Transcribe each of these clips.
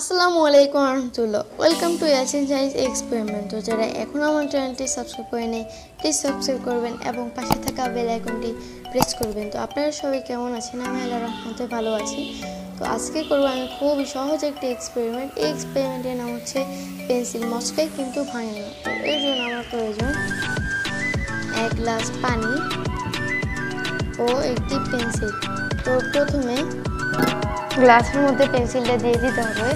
আসসালামু আলাইকুম রহমতুল্লাহ। Welcome to Yasin science experiment তো যারা এখনও আমার চ্যানেলটি সাবস্ক্রাইব করে নেই প্লিজ সাবস্ক্রাইব করবেন এবং পাশে থাকা বেল আইকনটি প্রেস করবেন। তো আপনারা সবাই কেমন আছেন? আমি আল্লাহ রহমতে ভালো আছি। তো আজকে করব আমি খুবই সহজ একটি এক্সপেরিমেন্ট এই এক্সপেরিমেন্টের নাম হচ্ছে পেন্সিল মস্কাই কিন্তু ভাঙে না তো এর জন্য আমার প্রয়োজন এক গ্লাস পানি ও একটি পেন্সিল তো প্রথমে গ্লাসের মধ্যে পেন্সিলটা দিয়ে দিতে হবে।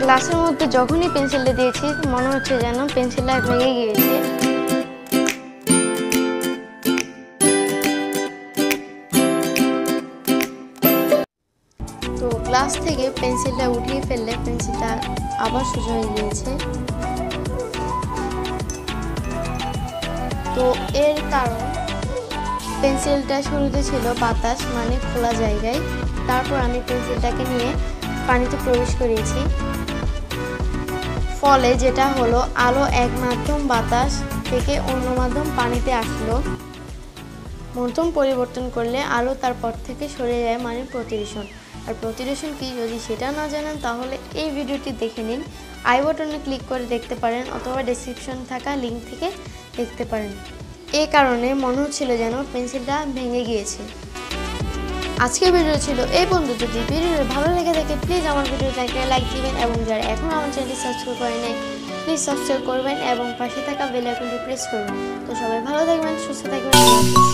গ্লাসের মধ্যে যখনই পেন্সিলটা দিয়েছি, মনে হচ্ছে যেন পেন্সিলটা ভেঙে গিয়েছে। তো গ্লাস থেকে পেন্সিলটা উঠিয়ে ফেললে পেন্সিলটা আবার সোজা হয়ে গিয়েছে। তো এর কারণ পেন্সিলটা শুরুতে ছিল বাতাস মানে খোলা জায়গায়। তারপর আমি পেন্সিলটাকে নিয়ে পানিতে প্রবেশ করিয়েছি ফলে যেটা হলো, আলো এক মাধ্যম বাতাস থেকে অন্য মাধ্যম পানিতে আসলো। মধ্যম পরিবর্তন করলে আলো তার পর থেকে সরে যায় মানে প্রতিরেশন আর প্রতিরেশন কি? যদি সেটা না জানেন, তাহলে এই ভিডিওটি দেখে নিন। আই বটনে ক্লিক করে দেখতে পারেন, অথবা ডেসক্রিপশন থাকা লিঙ্ক থেকে দেখতে পারেন। এই কারণে মনে হচ্ছিল যেন পেন্সিলটা ভেঙে গিয়েছে। আজকের ভিডিও ছিল এই বন্ধু যদি ভিডিওটি ভালো লেগে থাকে প্লিজ আমার ভিডিওটাকে লাইক দিবেন এবং যারা এখন আমার চ্যানেলটি সাবস্ক্রাইব করে নেয় প্লিজ সাবস্ক্রাইব করবেন এবং পাশে থাকা বেল আইকনটি প্রেস করবেন। তো সবাই ভালো থাকবেন, সুস্থ থাকবেন।